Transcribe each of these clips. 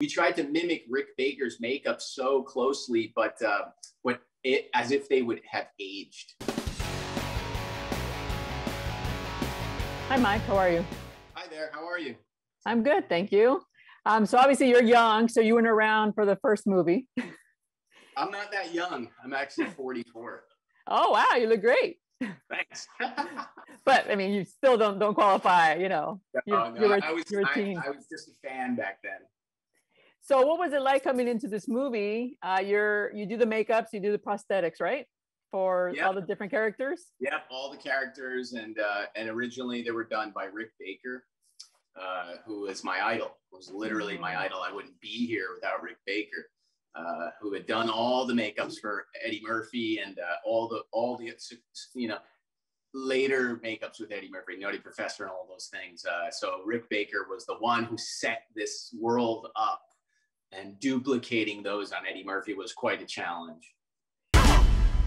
we tried to mimic Rick Baker's makeup so closely, but uh, but it as if they would have aged. Hi, Mike. How are you? Hi there. How are you? I'm good, thank you. Um, so obviously you're young, so you weren't around for the first movie. I'm not that young. I'm actually 44. oh wow, you look great. Thanks. but I mean, you still don't don't qualify. You know, you're, no, no, you're, a, I was, you're a teen. I, I was just a fan back then. So what was it like coming into this movie? Uh, you're you do the makeups, you do the prosthetics, right? For yep. all the different characters. Yep, all the characters, and uh, and originally they were done by Rick Baker, uh, who is my idol. Was literally my mm. idol. I wouldn't be here without Rick Baker, uh, who had done all the makeups for Eddie Murphy and uh, all the all the you know later makeups with Eddie Murphy, Nutty Professor, and all those things. Uh, so Rick Baker was the one who set this world up and duplicating those on Eddie Murphy was quite a challenge.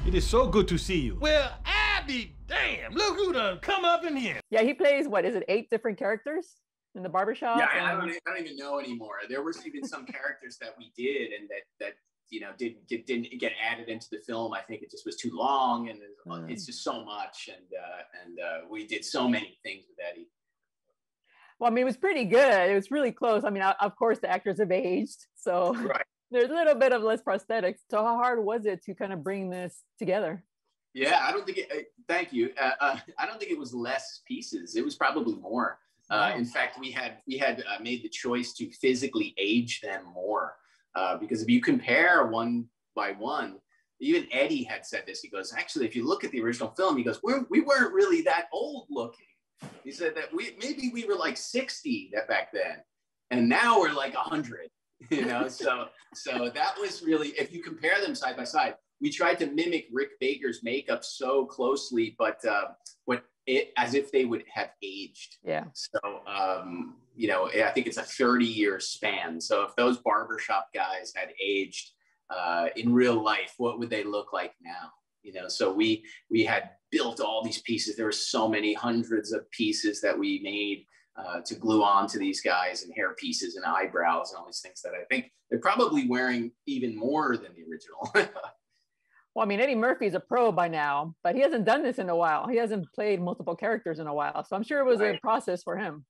It is so good to see you. Well, I be damn. Look who done come up in here. Yeah, he plays what is it, eight different characters in the barbershop? Yeah, and... I, don't, I don't even know anymore. There was even some characters that we did and that that you know didn't get didn't get added into the film. I think it just was too long and mm. it's just so much. And uh, and uh, we did so many things with Eddie. Well, I mean, it was pretty good. It was really close. I mean, of course, the actors have aged, so right. there's a little bit of less prosthetics. So, how hard was it to kind of bring this together? Yeah, I don't think it. Uh, thank you. Uh, uh, I don't think it was less pieces. It was probably more. Uh, in fact, we had we had uh, made the choice to physically age them more uh, because if you compare one by one, even Eddie had said this. He goes, actually, if you look at the original film, he goes, we're, we weren't really that old looking. He said that we maybe we were like 60 that back then, and now we're like 100. You know, so so that was really if you compare them side by side, we tried to mimic Rick Baker's makeup so closely, but uh, but it as if they would have aged. Yeah. So um, you know, I think it's a 30 year span. So if those barbershop guys had aged uh, in real life, what would they look like now? You know so we we had built all these pieces there were so many hundreds of pieces that we made uh, to glue on to these guys and hair pieces and eyebrows and all these things that i think they're probably wearing even more than the original well i mean eddie murphy's a pro by now but he hasn't done this in a while he hasn't played multiple characters in a while so i'm sure it was right. a process for him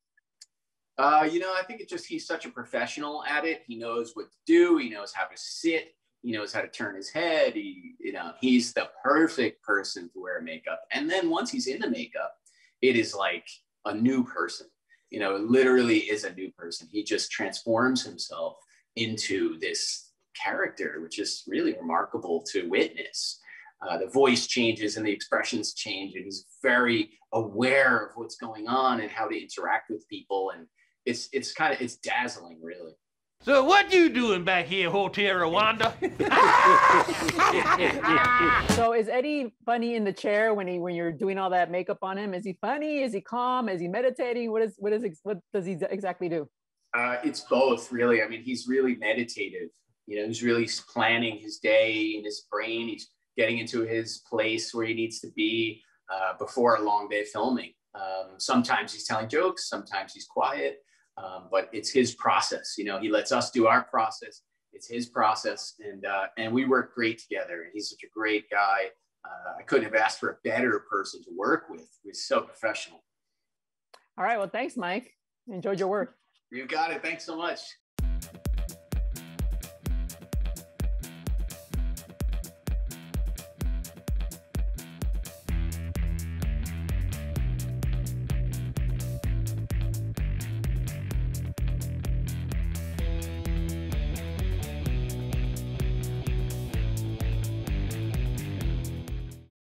uh, you know, I think it's just he's such a professional at it. He knows what to do. He knows how to sit he knows how to turn his head. He, you know, he's the perfect person to wear makeup. And then once he's in the makeup, it is like a new person. You know, literally is a new person. He just transforms himself into this character, which is really remarkable to witness. Uh, the voice changes and the expressions change, and he's very aware of what's going on and how to interact with people. And it's it's kind of it's dazzling, really. So what you doing back here, Hotel Rwanda? so is Eddie funny in the chair when he when you're doing all that makeup on him? Is he funny? Is he calm? Is he meditating? What is what is what does he exactly do? Uh, it's both, really. I mean, he's really meditative. You know, he's really planning his day in his brain. He's getting into his place where he needs to be uh, before a long day of filming. Um, sometimes he's telling jokes. Sometimes he's quiet. Um, but it's his process. You know, he lets us do our process. It's his process, and uh, and we work great together. And he's such a great guy. Uh, I couldn't have asked for a better person to work with. He's so professional. All right. Well, thanks, Mike. Enjoyed your work. You got it. Thanks so much.